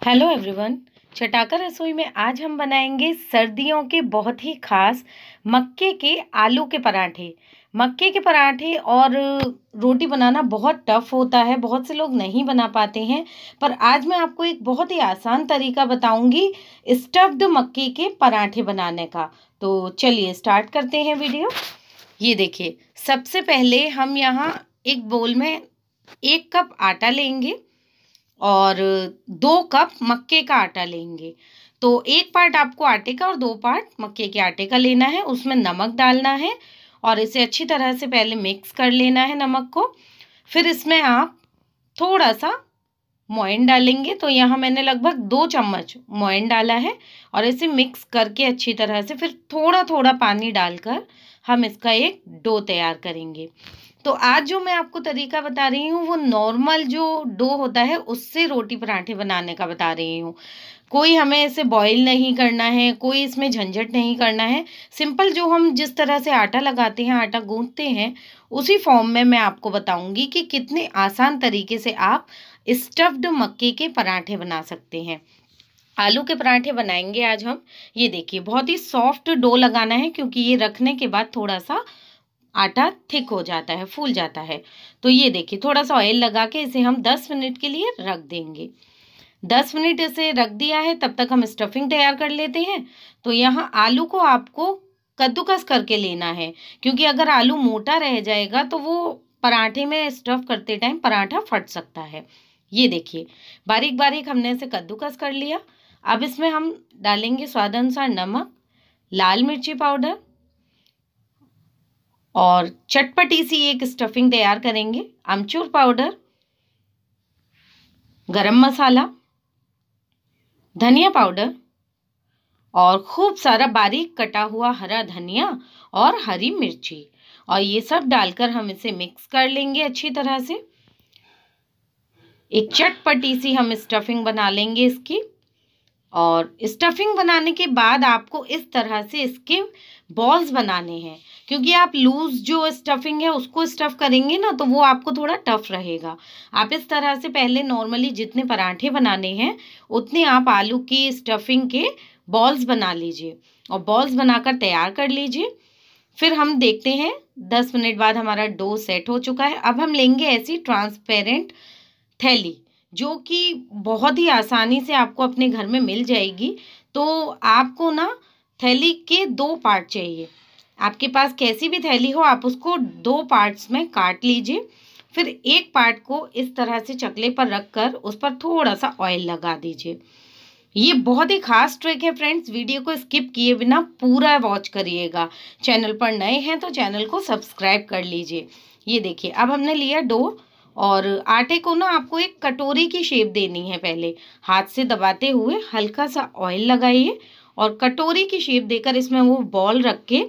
Hello everyone चटाका रसोई में आज हम बनाएँगे सर्दियों के बहुत ही खास मक्के के आलू के पराठे। मक्के के पराठे और रोटी बनाना बहुत टफ होता है, बहुत से लोग नहीं बना पाते हैं, पर आज मैं आपको एक बहुत ही आसान तरीका बताऊँगी स्टफ्ड मक्के के पराठे बनाने का। तो चलिए स्टार्ट करते हैं वीडियो ये देखिए, सबसे पहले हम यहाँ एक बोल में एक कप आटा लेंगे। और दो कप मक्के का आटा लेंगे। तो एक पार्ट आपको आटे का और दो पार्ट मक्के के आटे का लेना है, उसमें नमक डालना है और इसे अच्छी तरह से पहले मिक्स कर लेना है नमक को। फिर इसमें आप थोड़ा सा मोइन डालेंगे तो यहाँ मैंने लगभग दो चम्मच मोइन डाला है और इसे मिक्स करके अच्छी तरह से फिर थोड़ा थोड़ा पानी डालकर हम इसका एक डो तैयार करेंगे। तो आज जो मैं आपको तरीका बता रही हूँ, वो नॉर्मल जो डो होता है, उससे रोटी पराठे बनाने का बता रही हूँ। कोई हमें इसे बॉईल नहीं करना है, कोई इसमें झंझट नहीं करना है। सिंपल जो हम जिस तरह से आटा लगाते हैं, आटा गूंथते हैं, उसी फॉर्म में मैं आपको बताऊँगी कि कितने आसान तरीके से आप स्टफ्ड मक्के के पराठे बना सकते हैं। आलू के पराठे बनाएँगे आज हम। ये देखिए, बहुत ही सॉफ्ट डो लगाना है क्योंकि ये रखने के बाद थोड़ा सा आटा थिक हो जाता है, फूल जाता है। तो ये देखिए थोड़ा सा ऑयल लगा के इसे हम दस मिनट के लिए रख देंगे। दस मिनट इसे रख दिया है, तब तक हम स्टफिंग तैयार कर लेते हैं। तो यहाँ आलू को आपको कद्दूकस करके लेना है, क्योंकि अगर आलू मोटा रह जाएगा तो वो पराठे में स्टफ़ करते टाइम पराठा फट सकता है। ये देखिए बारीक बारीक हमने इसे कद्दूकस कर लिया। अब इसमें हम डालेंगे स्वाद अनुसार नमक, लाल मिर्ची पाउडर और चटपटी सी एक स्टफिंग तैयार करेंगे, अमचूर पाउडर, गरम मसाला, धनिया पाउडर और खूब सारा बारीक कटा हुआ हरा धनिया और हरी मिर्ची। और ये सब डालकर हम इसे मिक्स कर लेंगे अच्छी तरह से। एक चटपटी सी हम स्टफिंग बना लेंगे इसकी। और स्टफिंग बनाने के बाद आपको इस तरह से इसके बॉल्स बनाने हैं। क्योंकि आप लूज जो स्टफिंग है, उसको स्टफ़ करेंगे ना तो वो आपको थोड़ा टफ रहेगा। आप इस तरह से पहले नॉर्मली जितने पराठे बनाने हैं, उतने आप आलू की स्टफिंग के बॉल्स बना लीजिए और बॉल्स बनाकर तैयार कर लीजिए। फिर हम देखते हैं, दस मिनट बाद हमारा डो सेट हो चुका है। अब हम लेंगे ऐसी ट्रांसपेरेंट थैली। जो कि बहुत ही आसानी से आपको अपने घर में मिल जाएगी तो आपको ना थैली के दो पार्ट चाहिए। आपके पास कैसी भी थैली हो, आप उसको दो पार्ट्स में काट लीजिए। फिर एक पार्ट को इस तरह से चकले पर रख कर उस पर थोड़ा सा ऑयल लगा दीजिए। ये बहुत ही खास ट्रिक है फ्रेंड्स, वीडियो को स्किप किए बिना पूरा वॉच करिएगा। चैनल पर नए हैं तो चैनल को सब्सक्राइब कर लीजिए। ये देखिए, अब हमने लिया डो और आटे को ना आपको एक कटोरी की शेप देनी है पहले। हाथ से दबाते हुए हल्का सा ऑयल लगाइए और कटोरी की शेप देकर इसमें वो बॉल रख के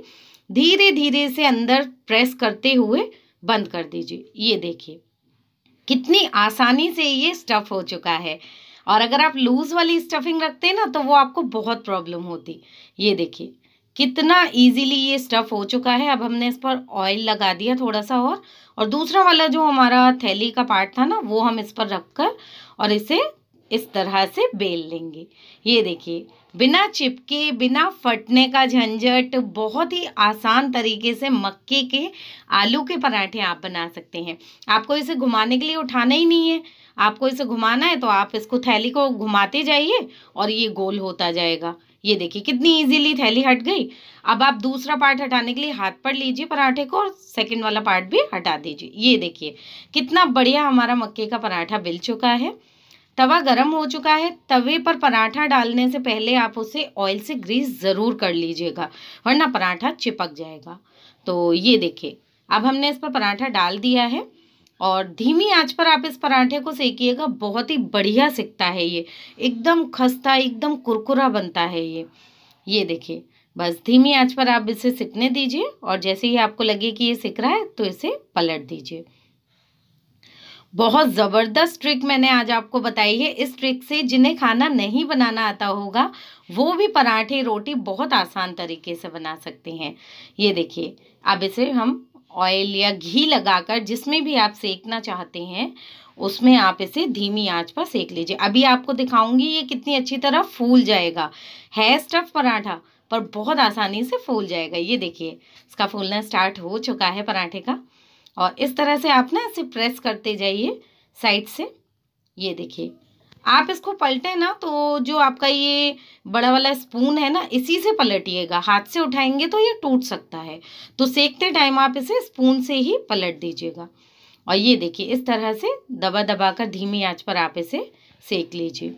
धीरे धीरे से अंदर प्रेस करते हुए बंद कर दीजिए। ये देखिए, कितनी आसानी से ये स्टफ़ हो चुका है। और अगर आप लूज़ वाली स्टफिंग रखते हैं ना तो वो आपको बहुत प्रॉब्लम होती। ये देखिए कितना इजीली ये स्टफ़ हो चुका है। अब हमने इस पर ऑयल लगा दिया थोड़ा सा और और दूसरा वाला जो हमारा थैली का पार्ट था ना, वो हम इस पर रख कर और इसे इस तरह से बेल लेंगे। ये देखिए, बिना चिपके, बिना फटने का झंझट, बहुत ही आसान तरीके से मक्के के आलू के पराठे आप बना सकते हैं। आपको इसे घुमाने के लिए उठाना ही नहीं है। आपको इसे घुमाना है तो आप इसको थैली को घुमाते जाइए और ये गोल होता जाएगा। ये देखिए कितनी इजीली थैली हट गई। अब आप दूसरा पार्ट हटाने के लिए हाथ पर लीजिए पराठे को और सेकंड वाला पार्ट भी हटा दीजिए। ये देखिए, कितना बढ़िया हमारा मक्के का पराठा बिल चुका है। तवा गरम हो चुका है। तवे पर पराठा डालने से पहले आप उसे ऑयल से ग्रीस ज़रूर कर लीजिएगा, वरना पराठा चिपक जाएगा। तो ये देखिए, अब हमने इस पर पराठा डाल दिया है। और धीमी आँच पर आप इस पराठे को सेकिएगा, बहुत ही बढ़िया सिकता है ये। एकदम खस्ता, एकदम कुरकुरा बनता है ये। ये देखिए, बस धीमी आँच पर आप इसे सिकने दीजिए और जैसे ही आपको लगे कि ये सिक रहा है तो इसे पलट दीजिए। बहुत ज़बरदस्त ट्रिक मैंने आज आपको बताई है। इस ट्रिक से जिन्हें खाना नहीं बनाना आता होगा, वो भी पराठे रोटी बहुत आसान तरीके से बना सकते हैं। ये देखिए, अब इसे हम ऑयल या घी लगाकर जिसमें भी आप सेकना चाहते हैं, उसमें आप इसे धीमी आँच पर सेक लीजिए। अभी आपको दिखाऊँगी ये कितनी अच्छी तरह फूल जाएगा। है स्टफ़ पराठा, पर बहुत आसानी से फूल जाएगा। ये देखिए, इसका फूलना स्टार्ट हो चुका है पराठे का। और इस तरह से आप ना इसे प्रेस करते जाइए साइड से। ये देखिए आप इसको पलटें ना तो जो आपका ये बड़ा वाला स्पून है ना, इसी से पलटिएगा। हाथ से उठाएँगे तो ये टूट सकता है। तो सेकते टाइम आप इसे स्पून से ही पलट दीजिएगा। और ये देखिए, इस तरह से दबा दबा कर धीमी आँच पर आप इसे सेक लीजिए।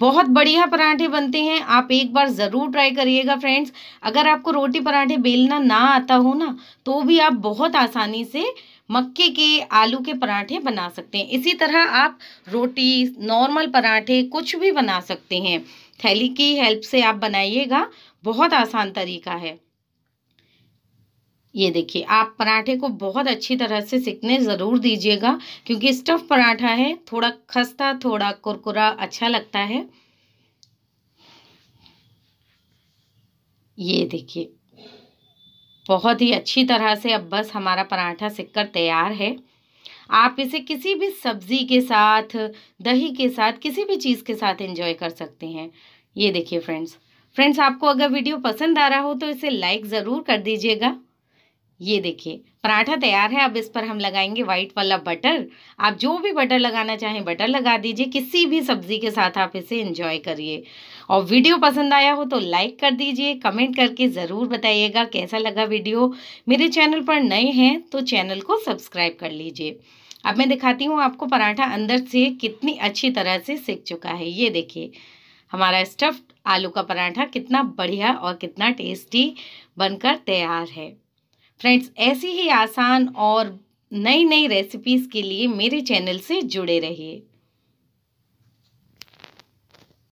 बहुत बढ़िया पराठे बनते हैं। आप एक बार ज़रूर ट्राई करिएगा फ्रेंड्स। अगर आपको रोटी पराठे बेलना ना आता हो ना तो भी आप बहुत आसानी से मक्के के आलू के पराठे बना सकते हैं। इसी तरह आप रोटी नॉर्मल पराठे कुछ भी बना सकते हैं। थैली की हेल्प से आप बनाइएगा, बहुत आसान तरीका है। ये देखिए, आप पराठे को बहुत अच्छी तरह से सिकने ज़रूर दीजिएगा, क्योंकि स्टफ़ पराठा है, थोड़ा खस्ता, थोड़ा कुरकुरा अच्छा लगता है। ये देखिए बहुत ही अच्छी तरह से अब बस हमारा पराठा सिककर तैयार है। आप इसे किसी भी सब्ज़ी के साथ, दही के साथ, किसी भी चीज़ के साथ एंजॉय कर सकते हैं। ये देखिए फ्रेंड्स फ्रेंड्स आपको अगर वीडियो पसंद आ रहा हो तो इसे लाइक ज़रूर कर दीजिएगा। ये देखिए, पराठा तैयार है, अब इस पर हम लगाएँगे वाइट वाला बटर आप जो भी बटर लगाना चाहें बटर लगा दीजिए, किसी भी सब्ज़ी के साथ आप इसे एंजॉय करिए। और वीडियो पसंद आया हो तो लाइक कर दीजिए कमेंट करके ज़रूर बताइएगा कैसा लगा वीडियो मेरे चैनल पर नए हैं तो चैनल को सब्सक्राइब कर लीजिए। अब मैं दिखाती हूँ आपको पराठा अंदर से कितनी अच्छी तरह से सीख चुका है। ये देखिए, हमारा स्टफ्ड आलू का पराठा कितना बढ़िया और कितना टेस्टी बनकर तैयार है। फ्रेंड्स ऐसी ही आसान और नई नई रेसिपीज़ के लिए मेरे चैनल से जुड़े रहिए।